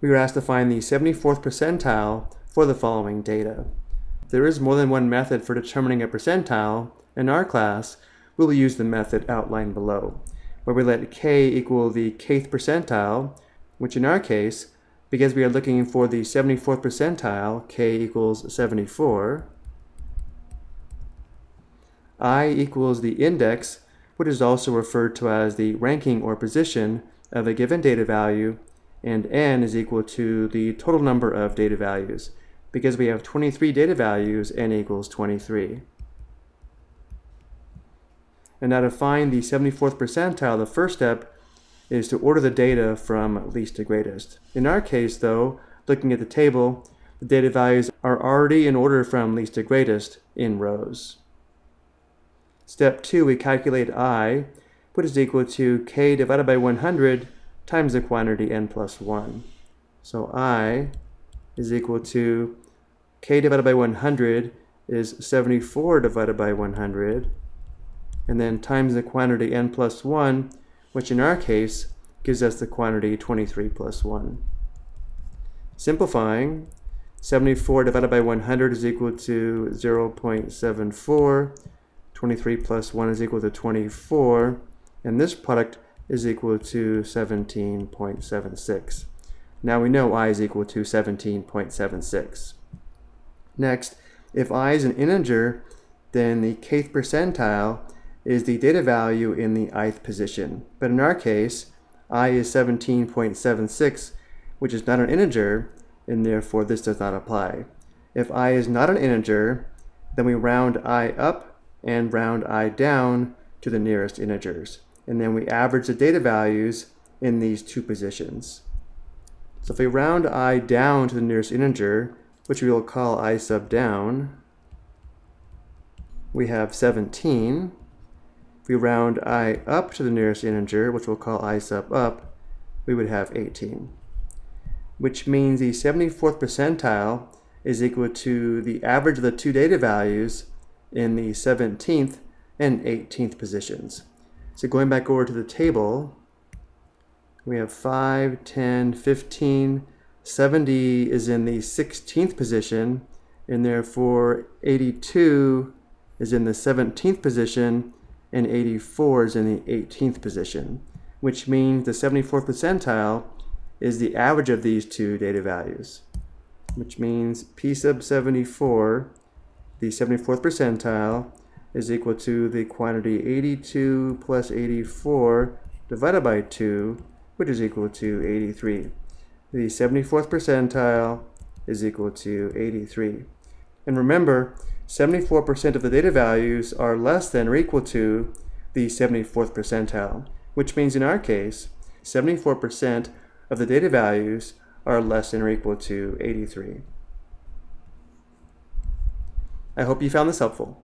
we were asked to find the 74th percentile for the following data. There is more than one method for determining a percentile. In our class, we will use the method outlined below, where we let k equal the kth percentile, which in our case, because we are looking for the 74th percentile, k equals 74, i equals the index, which is also referred to as the ranking or position of a given data value, and n is equal to the total number of data values. Because we have 23 data values, n equals 23. And now to find the 74th percentile, the first step is to order the data from least to greatest. In our case, though, looking at the table, the data values are already in order from least to greatest in rows. Step 2, we calculate i, which is equal to k divided by 100 times the quantity n plus 1. So i is equal to k divided by 100 is 74 divided by 100, and then times the quantity n plus 1, which in our case gives us the quantity 23 plus 1. Simplifying, 74 divided by 100 is equal to 0.74, 23 plus 1 is equal to 24, and this product is equal to 17.76. Now we know i is equal to 17.76. Next, if i is an integer, then the kth percentile is the data value in the ith position. But in our case, i is 17.76, which is not an integer, and therefore this does not apply. If i is not an integer, then we round i up and round i down to the nearest integers and then we average the data values in these two positions. So if we round i down to the nearest integer, which we will call i sub down, we have 17. If we round i up to the nearest integer, which we'll call i sub up, we would have 18. Which means the 74th percentile is equal to the average of the two data values in the 17th and 18th positions. So going back over to the table, we have 5, 10, 15, 70 is in the 16th position, and therefore 82 is in the 17th position, and 84 is in the 18th position, which means the 74th percentile is the average of these two data values, which means P sub 74, the 74th percentile, is equal to the quantity 82 plus 84 divided by 2, which is equal to 83. The 74th percentile is equal to 83. And remember, 74% of the data values are less than or equal to the 74th percentile, which means in our case, 74% of the data values are less than or equal to 83. I hope you found this helpful.